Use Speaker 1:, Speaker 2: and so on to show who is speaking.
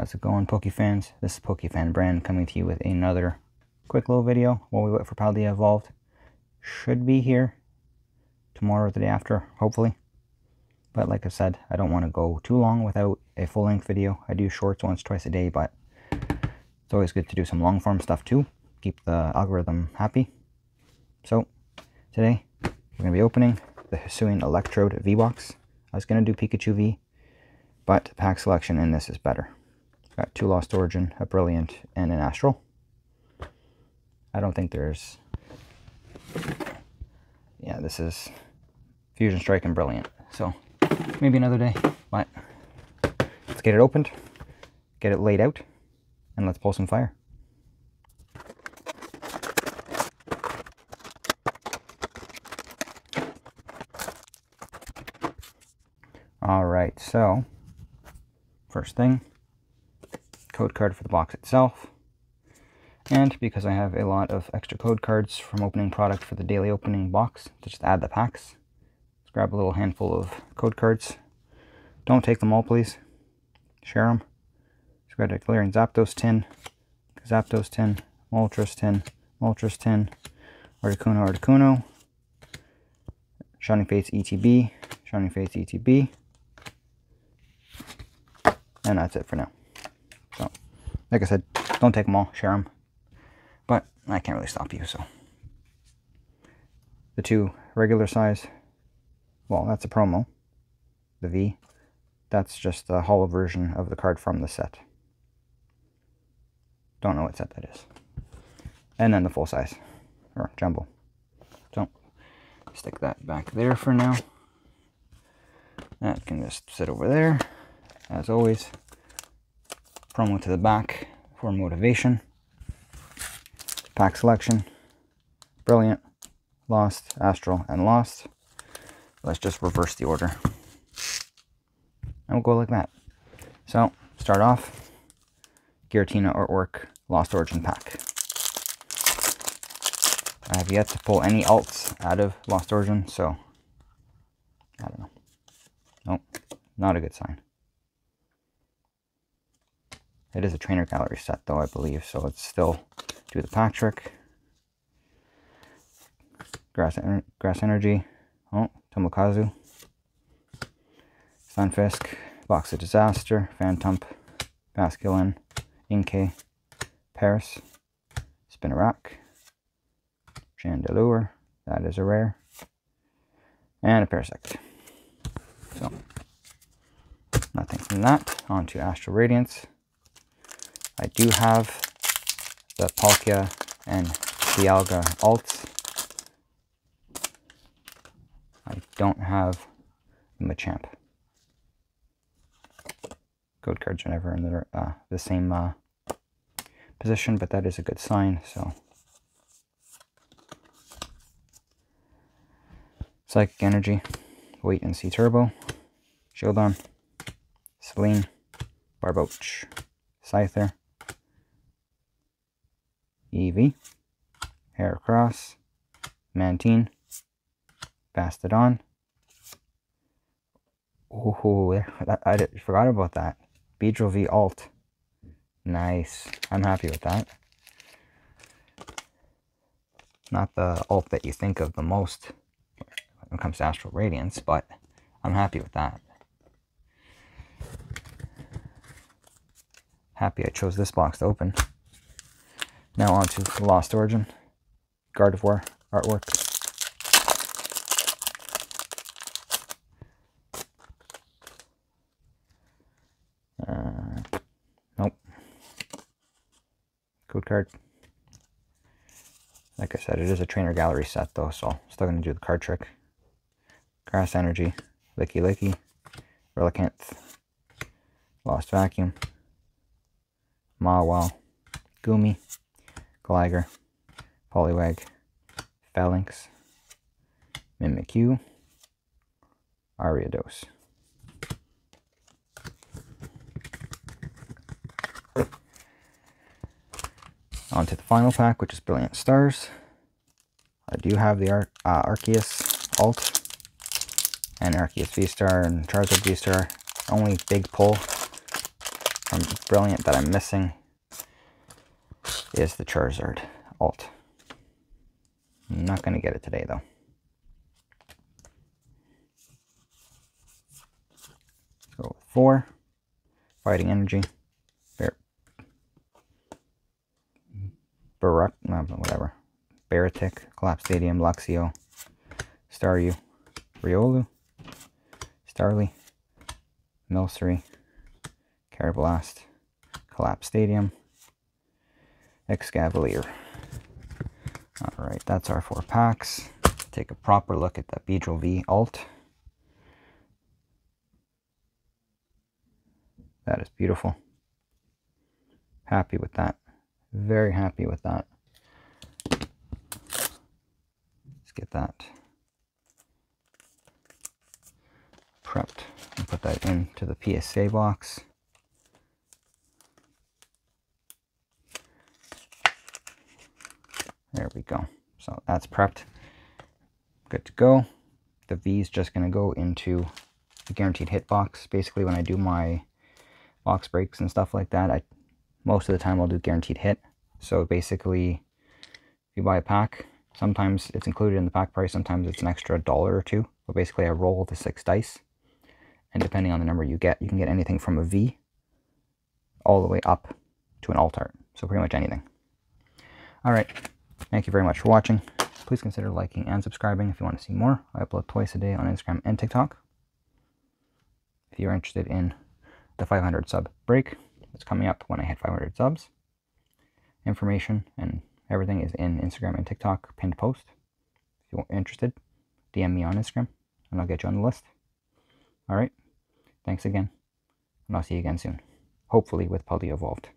Speaker 1: How's it going, Pokefans? This is PokeFanBran coming to you with another quick little video while we wait for Paldea Evolved. Should be here tomorrow or the day after, hopefully. But like I said, I don't want to go too long without a full-length video. I do shorts once, twice a day, but it's always good to do some long-form stuff too. Keep the algorithm happy. So, today, we're going to be opening the Hisuian Electrode V-Box. I was going to do Pikachu V, but pack selection in this is better. Got two Lost Origin, a Brilliant, and an Astral. I don't think there's... Yeah, this is Fusion Strike and Brilliant. So, maybe another day, but let's get it opened, get it laid out, and let's pull some fire. All right, so first thing, code card for the box itself. And because I have a lot of extra code cards from opening product for the daily opening box, to just add the packs, let's grab a little handful of code cards. Don't take them all, please. Share them. Let's grab a Galarian Zapdos tin, Zapdos tin, Moltres tin, Moltres tin, Articuno Articuno, Shining Fates ETB, Shining Fates ETB, and that's it for now. Like I said, don't take them all, share them. But I can't really stop you, so. The two regular size, well, that's a promo. The V, that's just the hollow version of the card from the set. Don't know what set that is. And then the full size, or jumbo. So, stick that back there for now. That can just sit over there as always. Promo to the back for motivation. Pack selection. Brilliant. Lost, Astral, and Lost. Let's just reverse the order. And we'll go like that. So, start off. Giratina Artwork Lost Origin Pack. I have yet to pull any alts out of Lost Origin, so I don't know. Nope, not a good sign. It is a trainer gallery set though, I believe, so let's still do the pack trick. Grass, Grass Energy. Oh, Tomokazu. Stunfisk. Box of Disaster. Phantump. Basculin. Inkay. Paras. Spinarak. Chandelure. That is a rare. And a Parasect. So, nothing from that. On to Astral Radiance. I do have the Palkia and Dialga alts. I don't have the Machamp. Code cards are never in the, uh, the same uh, position, but that is a good sign, so. Psychic Energy, Wait and See Turbo, Shieldon, Celine, Barboach, Scyther, Eevee, Heracross, Mantine, Bastiodon. Oh, I, forgot about that. Beedrill V Alt. Nice. I'm happy with that. Not the alt that you think of the most when it comes to Astral Radiance, but I'm happy with that. Happy I chose this box to open. Now on to Lost Origin, Gardevoir artwork. Uh, nope. Code card. Like I said, it is a trainer gallery set though, so still going to do the card trick. Grass Energy, Lickilicky, Relicanth, Lost Vacuum, Mawile, Goomy, Gligar, Poliwag, Falinks, Mimikyu, Ariados. On to the final pack, which is Brilliant Stars. I do have the Ar uh, Arceus alt and Arceus V-Star and Charizard V-Star. Only big pull from Brilliant that I'm missing is the Charizard alt. I'm not going to get it today, though. Let's go with four. Fighting Energy. Bar Barak, whatever. Baratic, Collapse Stadium, Luxio, Staryu, Riolu, Starly, Milcery, Karrablast, Collapse Stadium, Escavalier. Alright, that's our four packs. Take a proper look at the Beedrill V alt. That is beautiful. Happy with that. Very happy with that. Let's get that prepped and put that into the PSA box. There we go. So that's prepped. Good to go. The V is just going to go into the guaranteed hit box. Basically, when I do my box breaks and stuff like that, I most of the time I'll do guaranteed hit. So basically, if you buy a pack, sometimes it's included in the pack price, sometimes it's an extra dollar or two. But basically, I roll the six dice, and depending on the number you get, you can get anything from a V all the way up to an alt art. So pretty much anything. All right. Thank you very much for watching. Please consider liking and subscribing if you want to see more. I upload twice a day on Instagram and TikTok. If you're interested in the 500 sub break, it's coming up when I hit 500 subs. Information and everything is in Instagram and TikTok pinned post. If you're interested, DM me on Instagram and I'll get you on the list. All right. Thanks again. And I'll see you again soon. Hopefully with Paldea Evolved.